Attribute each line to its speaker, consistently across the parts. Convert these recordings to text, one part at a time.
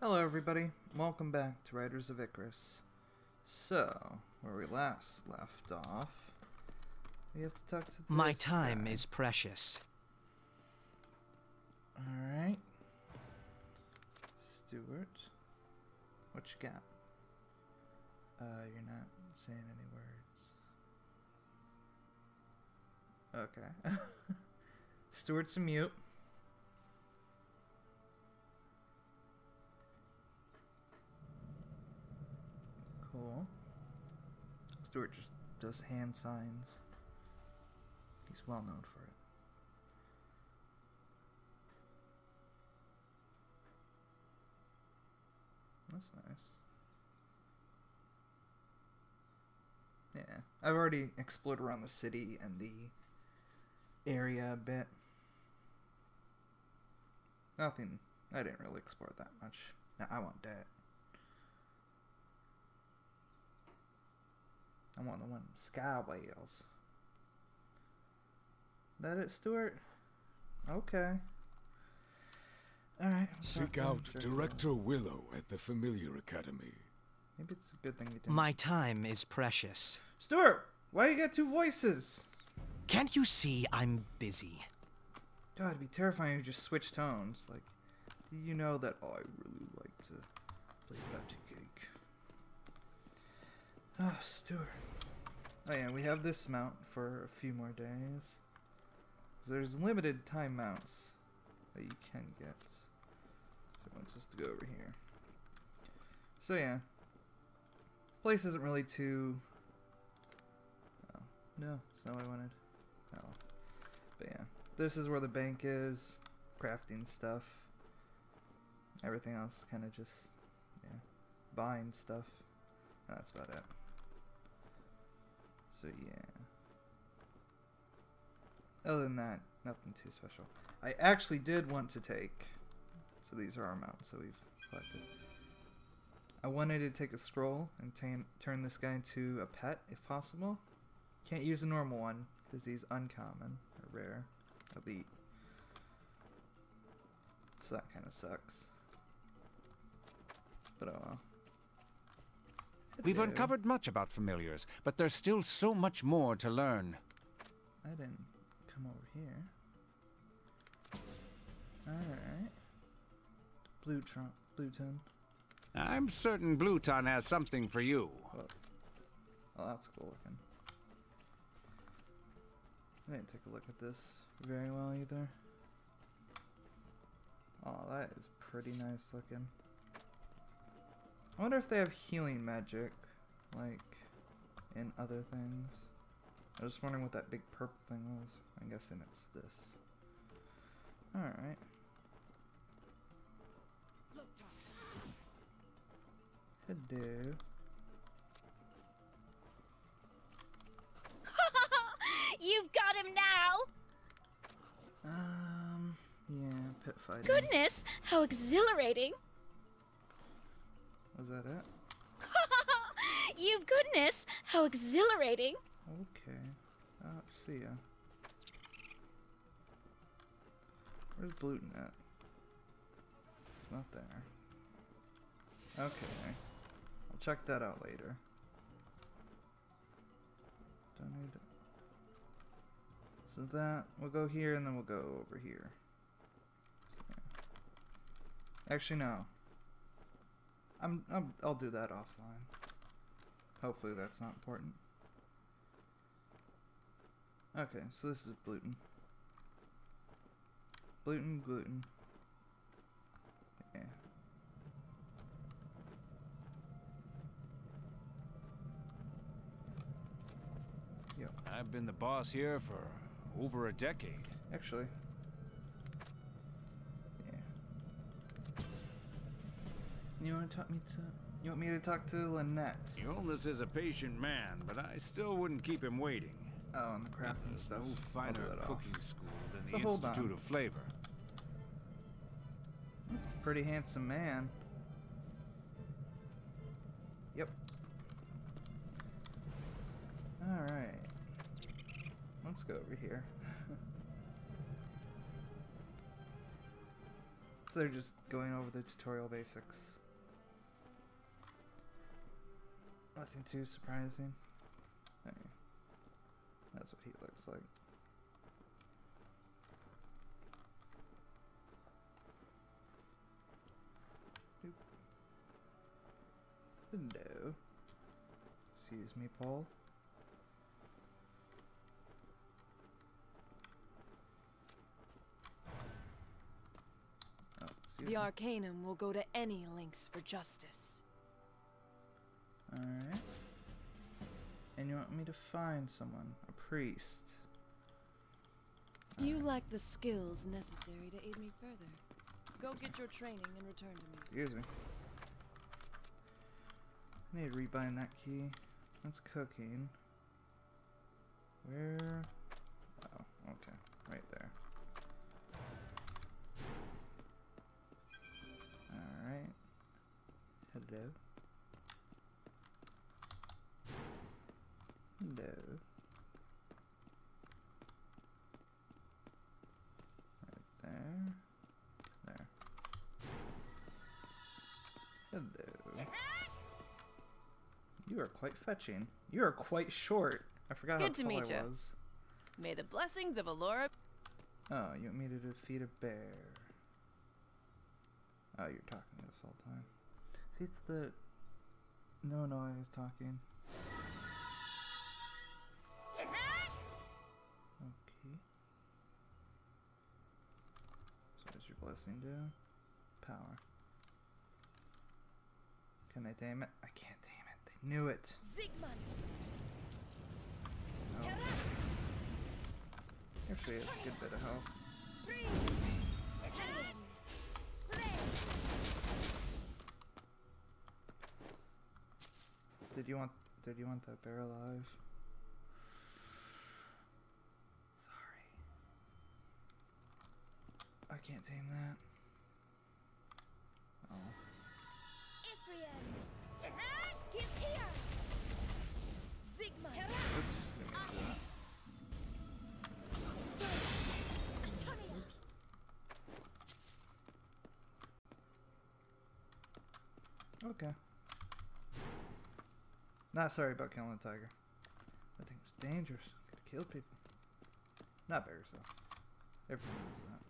Speaker 1: Hello, everybody. Welcome back to Riders of Icarus. So, where we last left off, we have to talk to
Speaker 2: My time
Speaker 1: guy.
Speaker 2: is precious.
Speaker 1: Alright. Stuart. What you got? Uh, you're not saying any words. Okay. Stuart's a mute. Stuart just does hand signs. He's well known for it. That's nice. Yeah, I've already explored around the city and the area a bit. Nothing. I didn't really explore that much. Now I want that. I want the one sky whales. That it, Stuart? Okay. Alright.
Speaker 3: Seek out
Speaker 1: check out.
Speaker 3: Director Willow at the Familiar Academy.
Speaker 1: Maybe it's a good thing you didn't.
Speaker 2: My time is precious.
Speaker 1: Stuart, why you got two voices?
Speaker 2: Can't you see I'm busy?
Speaker 1: God, it'd be terrifying if you just switch tones. Like, do you know that I really like to play patty cake? Ah, Stuart. Oh yeah, we have this mount for a few more days. There's limited time mounts that you can get. So it wants us to go over here. So yeah. Place isn't really too... Oh, no, it's not what I wanted. Oh. But yeah. This is where the bank is. Crafting stuff. Everything else kind of just, yeah, buying stuff. That's about it. So yeah. Other than that, nothing too special. I actually did want to take. So these are our mounts that we've collected. I wanted to take a scroll and turn this guy into a pet if possible. Can't use a normal one because he's uncommon or rare, elite. So that kind of sucks. But oh well.
Speaker 4: We've uncovered much about familiars, but there's still so much more to learn.
Speaker 1: I didn't come over here. Alright. Blue Trump, Blueton.
Speaker 4: I'm certain Bluton has something for you.
Speaker 1: Oh, that's cool looking. I didn't take a look at this very well either. Oh, that is pretty nice looking. I wonder if they have healing magic, like in other things. I was just wondering what that big purple thing was. I'm guessing it's this. Alright. Hello.
Speaker 5: You've got him now!
Speaker 1: Um, yeah, pit fighting.
Speaker 5: Goodness, how exhilarating!
Speaker 1: Was that it?
Speaker 5: You've goodness, how exhilarating!
Speaker 1: Okay. Uh, see ya. Where's Bluton at? It's not there. Okay. I'll check that out later. Don't need it. So that, we'll go here and then we'll go over here. So. Actually, no. I'm, I'm, I'll do that offline. Hopefully that's not important. Okay, so this is gluten. Gluten, gluten. Yeah. Yep.
Speaker 4: I've been the boss here for over a decade.
Speaker 1: Actually. You want to talk me to? You want me to talk to Lynette?
Speaker 4: Jonas is a patient man, but I still wouldn't keep him waiting.
Speaker 1: Oh, and the crafting
Speaker 4: There's
Speaker 1: stuff.
Speaker 4: no finer
Speaker 1: do that off.
Speaker 4: cooking school than
Speaker 1: So
Speaker 4: the
Speaker 1: hold on.
Speaker 4: Institute of Flavor.
Speaker 1: Pretty handsome man. Yep. Alright. Let's go over here. So they're just going over the tutorial basics. Nothing too surprising. That's what he looks like. Hello. Excuse me, Paul. Oh, excuse
Speaker 6: The
Speaker 1: me.
Speaker 6: Arcanum will go to any lengths for justice.
Speaker 1: Alright. And you want me to find someone? A priest.
Speaker 6: You lack the skills necessary to aid me further. Go get your training and return to me.
Speaker 1: Excuse me. I need to rebind that key. That's cooking. Where? Hello. You are quite fetching. You are quite short. I forgot
Speaker 6: Good to
Speaker 1: how tall
Speaker 6: meet
Speaker 1: I
Speaker 6: ya.
Speaker 1: was.
Speaker 6: May the blessings of Alora.
Speaker 1: Oh, you want me to defeat a bear? Oh, you're talking this whole time. See, it's the no noise talking. Okay. So what does your blessing do? Power. Can I tame it? I can't tame it. They knew it.
Speaker 5: Zygmunt!
Speaker 1: Oh. Actually, it's a good bit of health.
Speaker 5: Freeze! Helen! Play!
Speaker 1: Did you want? Did you want that bear alive? Sorry. I can't tame that. Oh. Okay. Not sorry about killing the tiger. That thing was dangerous. Could have killed people. Not bears though. Everyone knows that.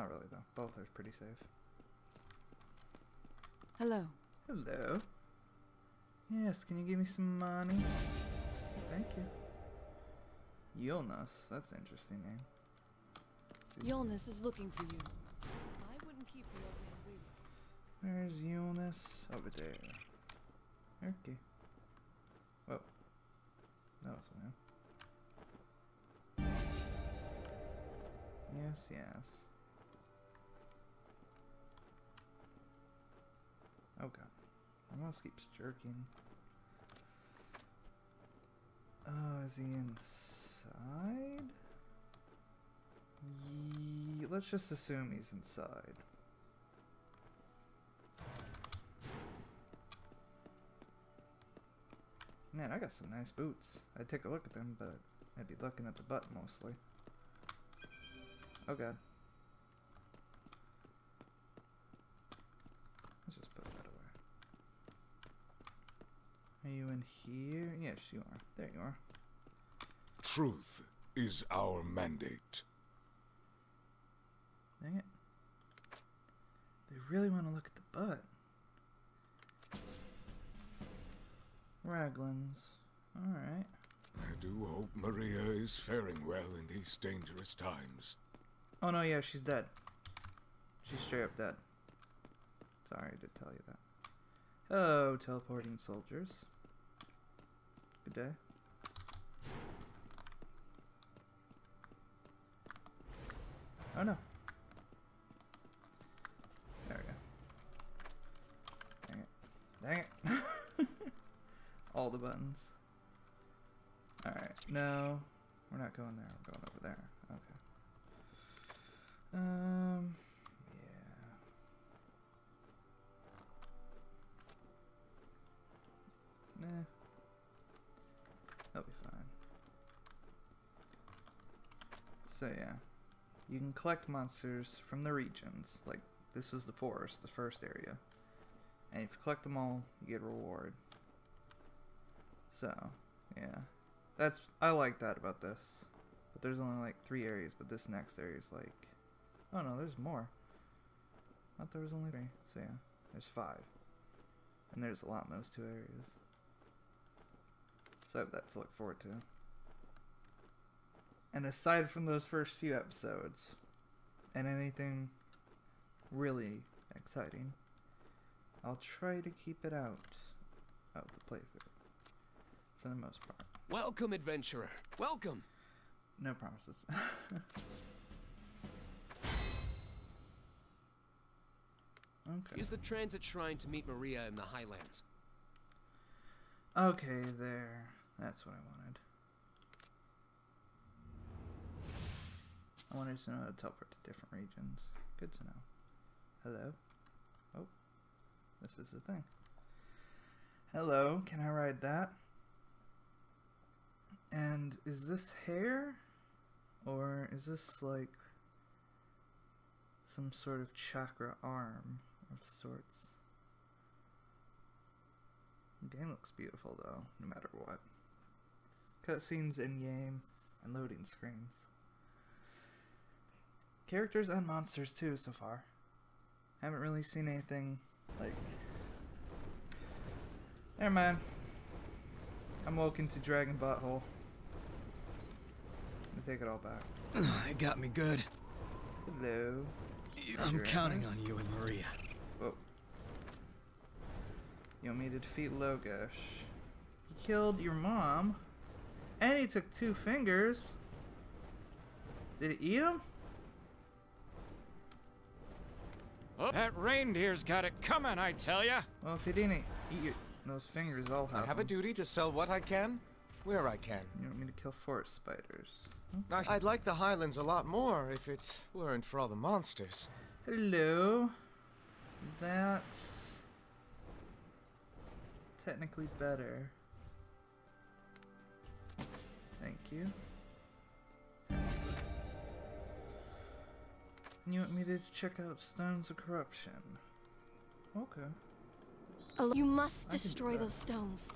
Speaker 1: Not really though. Both are pretty safe.
Speaker 6: Hello.
Speaker 1: Hello. Yes, can you give me some money? Thank you. Yolnus, that's an interesting name.
Speaker 6: Yolnus is looking for you. I wouldn't keep you up in waiting.
Speaker 1: Where's Yolnus? Over there. Okay. Whoa. That was one. Yes, yes. Oh god. My mouse keeps jerking. Oh, is he inside? Ye let's just assume he's inside. Man, I got some nice boots. I'd take a look at them, but I'd be looking at the butt mostly. Oh god. Let's just put that away. Are you in here? Yes, you are. There you are.
Speaker 3: Truth is our mandate.
Speaker 1: Dang it. They really want to look at the butt. Raglins. Alright.
Speaker 3: I do hope Maria is faring well in these dangerous times.
Speaker 1: Oh no, yeah, she's dead. She's straight up dead. Sorry, to tell you that. Hello, teleporting soldiers. Good day. Oh no. There we go. Dang it. Dang it. All the buttons. Alright, no. We're not going there. We're going over there. Okay. Um, yeah. Nah. That'll be fine. So yeah, you can collect monsters from the regions. Like this was the forest, the first area. And if you collect them all, you get a reward. So, yeah. That's I like that about this. But there's only like three areas, but this next area is like Oh no, there's more. I thought there was only three. So yeah, there's five. And there's a lot in those two areas. So I have that to look forward to. And aside from those first few episodes, and anything really exciting, I'll try to keep it out of the playthrough. For the most part.
Speaker 7: Welcome, adventurer. Welcome.
Speaker 1: No promises. okay.
Speaker 7: Use the transit shrine to meet Maria in the Highlands.
Speaker 1: Okay, there. That's what I wanted. I wanted to know how to teleport to different regions. Good to know. Hello? Oh. This is the thing. Hello, can I ride that? And is this hair? Or is this like some sort of chakra arm of sorts? Game looks beautiful though, no matter what. Cutscenes in game and loading screens. Characters and monsters too so far. Haven't really seen anything like Never mind. I'm woken to Dragon Butthole. I take it all back.
Speaker 2: It got me good.
Speaker 1: Hello.
Speaker 2: I'm
Speaker 1: Your
Speaker 2: counting
Speaker 1: antlers?
Speaker 2: on you and Maria.
Speaker 1: Whoa. You want me to defeat Logesh? He killed your mom, and he took two fingers. Did he eat them? Oh.
Speaker 4: That reindeer's got it coming, I tell ya.
Speaker 1: Well, if he didn't eat your, those fingers, I'll have
Speaker 8: I have a
Speaker 1: 'em.
Speaker 8: duty to sell what I can, where I can.
Speaker 1: You want me to kill forest spiders?
Speaker 8: I- I'd like the Highlands a lot more if it weren't for all the monsters.
Speaker 1: Hello. That's technically better. Thank you. You want me to check out Stones of Corruption? Okay.
Speaker 5: You must
Speaker 1: I can do
Speaker 5: destroy those stones.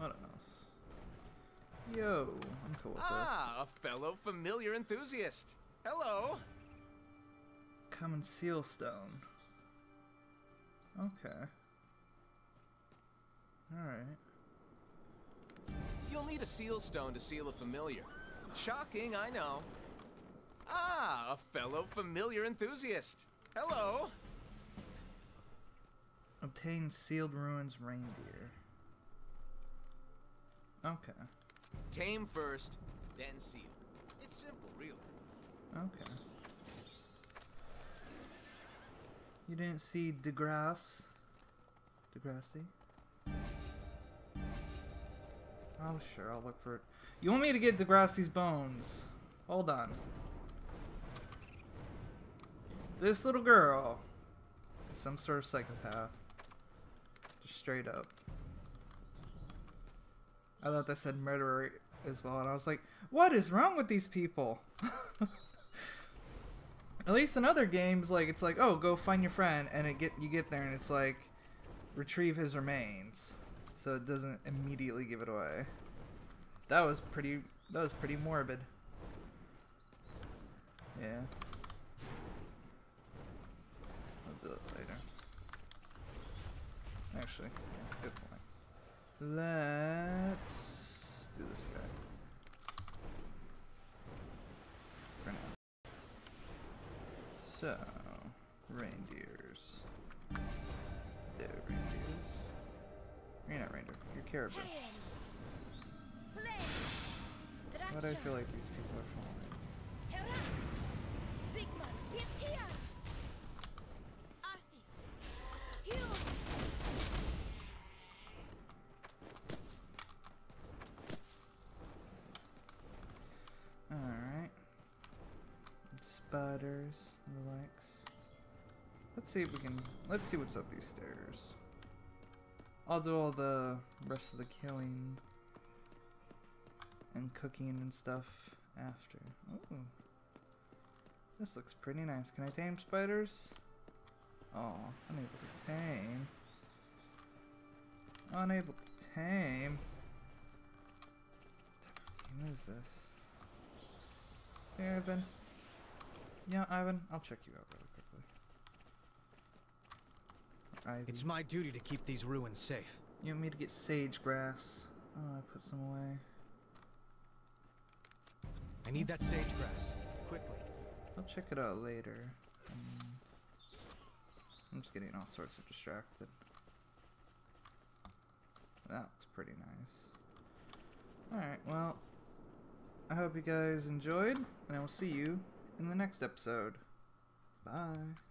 Speaker 1: What else? Yo, I'm cool with
Speaker 8: Ah, a fellow familiar enthusiast. Hello.
Speaker 1: Common Seal Stone. Okay. Alright.
Speaker 8: You'll need a seal stone to seal a familiar. Shocking, I know. Ah, a fellow familiar enthusiast. Hello.
Speaker 1: Obtain Sealed Ruins Reindeer. Okay.
Speaker 8: Tame first, then seal. It's simple, really.
Speaker 1: Okay. You didn't see DeGrasse? Degrassi? Oh, sure, I'll look for it. You want me to get Degrassi's bones? Hold on. This little girl some sort of psychopath. Just straight up. I thought that said murderer as well, and I was like, what is wrong with these people? At least in other games, like it's like, oh, go find your friend, and it get you get there, and it's like, retrieve his remains, so it doesn't immediately give it away. That was pretty. That was pretty morbid. Yeah. I'll do it later. Actually. Let's do this guy. For now. So, reindeers. There, reindeers. You're not reindeer. You're caribou. Why do I feel like these people are following?
Speaker 5: Hurrah! Sigmund, get here! Arthix, Hugh!
Speaker 1: Alright. Spiders and the likes. Let's see if we can. Let's see what's up these stairs. I'll do all the rest of the killing and cooking and stuff after. Ooh. This looks pretty nice. Can I tame spiders? Oh, unable to tame. Unable to tame. What game is this? Hey, Ivan. Yeah, Ivan, I'll check you out really quickly. Ivy.
Speaker 2: It's my duty to keep these ruins safe.
Speaker 1: You want me to get sage grass? Oh, I put some away.
Speaker 2: I need that sage grass Quickly.
Speaker 1: I'll check it out later. Um, I'm just getting all sorts of distracted. That looks pretty nice. Alright, well, I hope you guys enjoyed, and I will see you in the next episode. Bye.